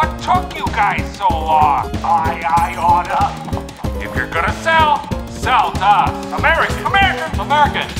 What took you guys so long? I, I oughta. If you're gonna sell, sell to us. American, American, American.